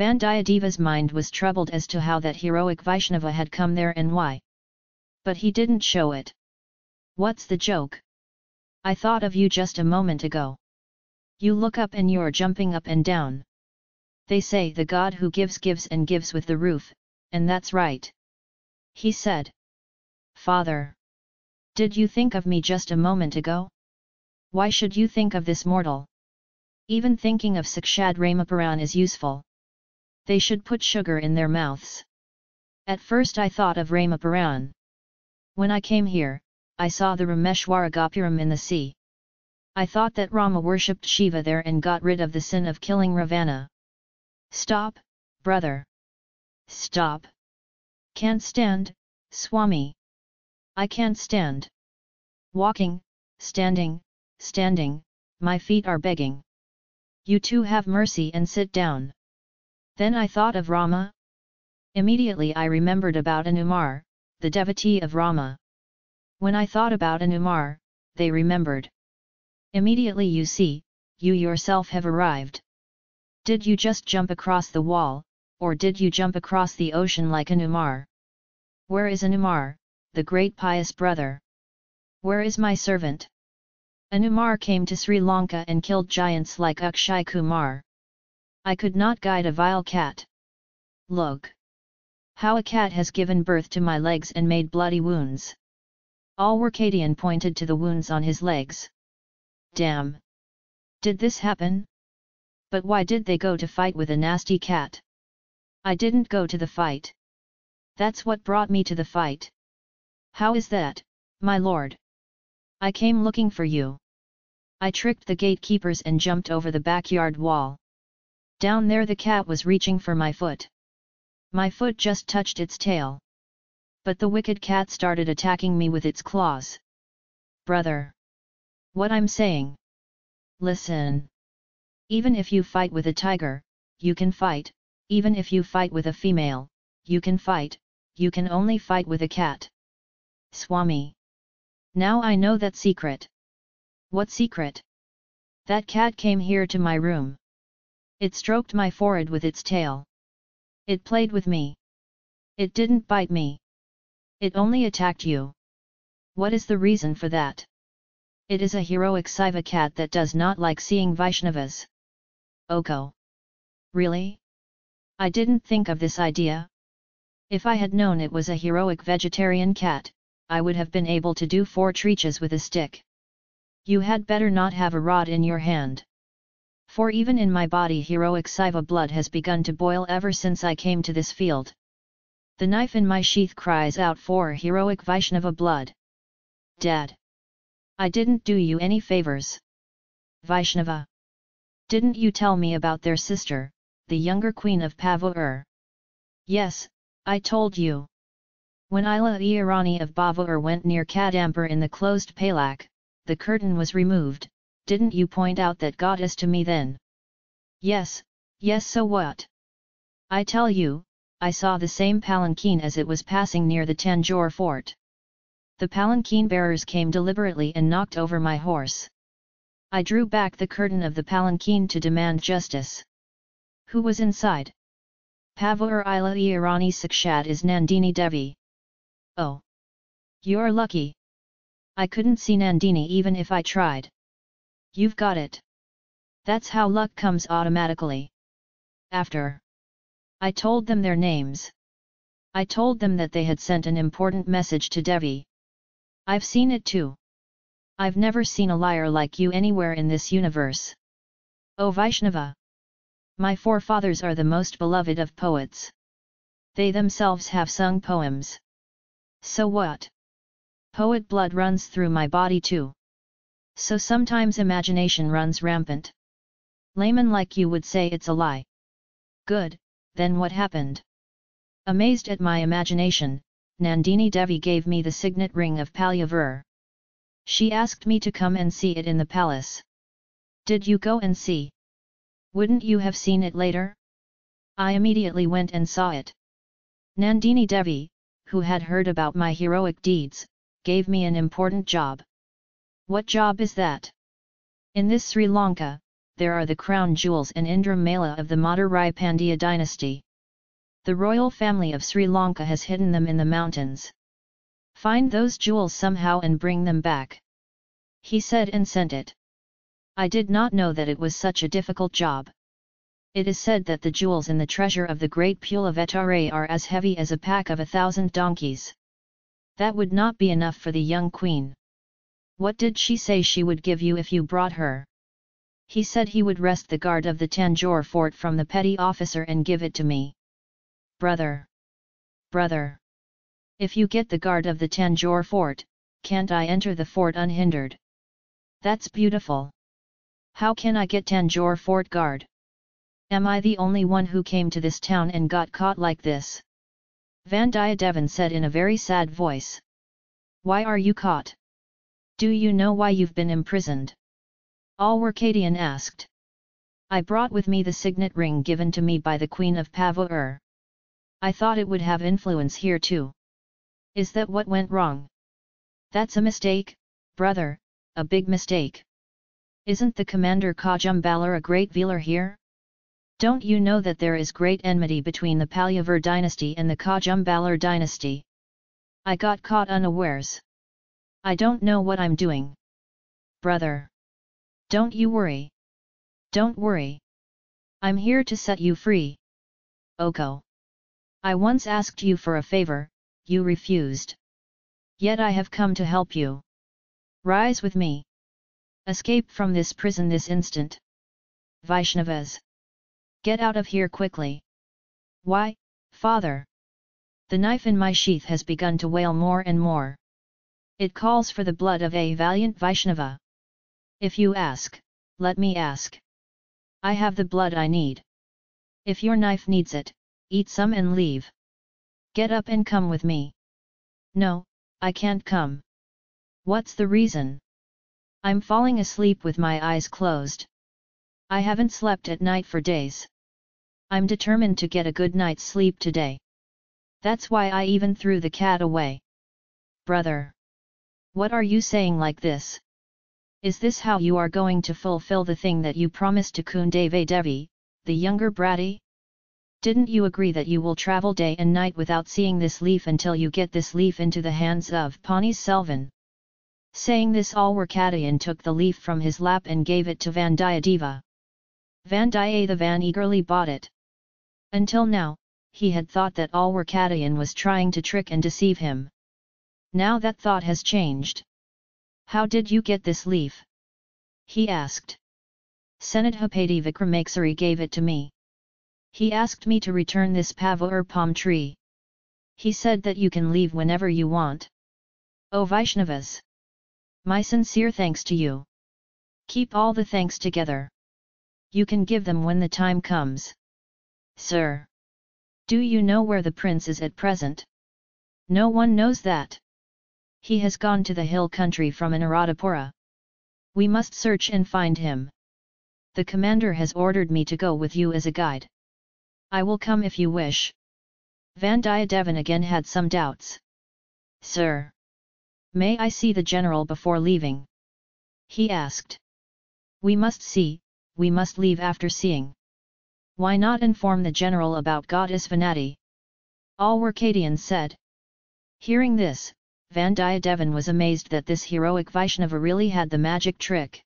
Vandiyadeva's mind was troubled as to how that heroic Vaishnava had come there and why. But he didn't show it. What's the joke? I thought of you just a moment ago. You look up and you're jumping up and down. They say the God who gives gives and gives with the roof, and that's right. He said. Father. Did you think of me just a moment ago? Why should you think of this mortal? Even thinking of Sakshad Ramapuran is useful. They should put sugar in their mouths. At first I thought of Ramapuran. When I came here, I saw the Rameshwara Gopuram in the sea. I thought that Rama worshipped Shiva there and got rid of the sin of killing Ravana. Stop, brother. Stop. Can't stand, Swami. I can't stand. Walking, standing, standing, my feet are begging. You two have mercy and sit down. Then I thought of Rama. Immediately I remembered about Anumar, the devotee of Rama. When I thought about Anumar, they remembered. Immediately you see, you yourself have arrived. Did you just jump across the wall, or did you jump across the ocean like Anumar? Where is Anumar, the great pious brother? Where is my servant? Anumar came to Sri Lanka and killed giants like Akshay Kumar. I could not guide a vile cat. Look! How a cat has given birth to my legs and made bloody wounds. Alwarkadian pointed to the wounds on his legs. Damn! Did this happen? But why did they go to fight with a nasty cat? I didn't go to the fight. That's what brought me to the fight. How is that, my lord? I came looking for you. I tricked the gatekeepers and jumped over the backyard wall. Down there the cat was reaching for my foot. My foot just touched its tail. But the wicked cat started attacking me with its claws. Brother! What I'm saying? Listen! Even if you fight with a tiger, you can fight, even if you fight with a female, you can fight, you can only fight with a cat. Swami! Now I know that secret. What secret? That cat came here to my room. It stroked my forehead with its tail. It played with me. It didn't bite me. It only attacked you. What is the reason for that? It is a heroic Saiva cat that does not like seeing Vaishnavas. Oko. Really? I didn't think of this idea. If I had known it was a heroic vegetarian cat, I would have been able to do four treaches with a stick. You had better not have a rod in your hand. For even in my body heroic Saiva blood has begun to boil ever since I came to this field. The knife in my sheath cries out for heroic Vaishnava blood. Dad! I didn't do you any favors. Vaishnava! Didn't you tell me about their sister, the younger queen of Pavur? Yes, I told you. When Ila Irani of Bavur went near Kadambur in the closed Palak, the curtain was removed, didn't you point out that goddess to me then? Yes, yes so what? I tell you, I saw the same palanquin as it was passing near the Tanjore fort. The palanquin bearers came deliberately and knocked over my horse. I drew back the curtain of the palanquin to demand justice. Who was inside? Pavur Ila Irani Sakshad is Nandini Devi. Oh! You're lucky. I couldn't see Nandini even if I tried. You've got it. That's how luck comes automatically. After. I told them their names. I told them that they had sent an important message to Devi. I've seen it too. I've never seen a liar like you anywhere in this universe. O Vaishnava! My forefathers are the most beloved of poets. They themselves have sung poems. So what? Poet blood runs through my body too. So sometimes imagination runs rampant. Layman like you would say it's a lie. Good, then what happened? Amazed at my imagination, Nandini Devi gave me the signet ring of Palyavur. She asked me to come and see it in the palace. Did you go and see? Wouldn't you have seen it later? I immediately went and saw it. Nandini Devi, who had heard about my heroic deeds, gave me an important job. What job is that? In this Sri Lanka, there are the crown jewels and Indra Mala of the Madurai Pandya dynasty. The royal family of Sri Lanka has hidden them in the mountains. Find those jewels somehow and bring them back. He said and sent it. I did not know that it was such a difficult job. It is said that the jewels in the treasure of the great Pulavetare are as heavy as a pack of a thousand donkeys. That would not be enough for the young queen. What did she say she would give you if you brought her? He said he would wrest the guard of the Tanjore fort from the petty officer and give it to me. Brother! Brother! If you get the guard of the Tanjore fort, can't I enter the fort unhindered? That's beautiful. How can I get Tanjore fort guard? Am I the only one who came to this town and got caught like this? Vandiyadevan said in a very sad voice. Why are you caught? Do you know why you've been imprisoned? Alwarkadian asked. I brought with me the signet ring given to me by the Queen of Pavur. I thought it would have influence here too. Is that what went wrong? That's a mistake, brother, a big mistake. Isn't the commander Kajumbalar a great vealer here? Don't you know that there is great enmity between the Palyavur dynasty and the Kajumbalar dynasty? I got caught unawares. I don't know what I'm doing. Brother. Don't you worry. Don't worry. I'm here to set you free. Oko. I once asked you for a favor, you refused. Yet I have come to help you. Rise with me. Escape from this prison this instant. Vaishnavas. Get out of here quickly. Why, father? The knife in my sheath has begun to wail more and more. It calls for the blood of a valiant Vaishnava. If you ask, let me ask. I have the blood I need. If your knife needs it, eat some and leave. Get up and come with me. No, I can't come. What's the reason? I'm falling asleep with my eyes closed. I haven't slept at night for days. I'm determined to get a good night's sleep today. That's why I even threw the cat away. Brother! What are you saying like this? Is this how you are going to fulfill the thing that you promised to Kundavai Devi, the younger bratty? Didn't you agree that you will travel day and night without seeing this leaf until you get this leaf into the hands of Pani Selvan? Saying this Alwarkadayan took the leaf from his lap and gave it to Vandiyadeva. Vandiyadevan eagerly bought it. Until now, he had thought that Alwarkadayan was trying to trick and deceive him. Now that thought has changed. How did you get this leaf? He asked. Senadhapati Vikramakesari gave it to me. He asked me to return this pavur palm tree. He said that you can leave whenever you want. O Vaishnavas! My sincere thanks to you. Keep all the thanks together. You can give them when the time comes. Sir! Do you know where the prince is at present? No one knows that. He has gone to the hill country from Anuradhapura. We must search and find him. The commander has ordered me to go with you as a guide. I will come if you wish. Vandiyadevan again had some doubts. Sir! May I see the general before leaving? He asked. We must see, we must leave after seeing. Why not inform the general about goddess Vanati? Alwarkadian said. Hearing this, Vandiyadevan was amazed that this heroic Vaishnava really had the magic trick.